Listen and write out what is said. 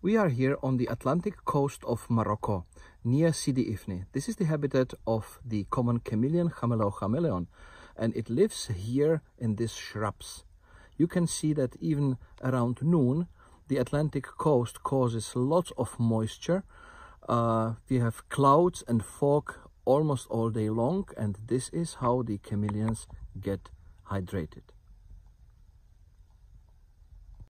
We are here on the Atlantic coast of Morocco, near Sidi Ifni. This is the habitat of the common chameleon, Chamaeleo chamaeleon, and it lives here in these shrubs. You can see that even around noon, the Atlantic coast causes lots of moisture. Uh, we have clouds and fog almost all day long, and this is how the chameleons get hydrated.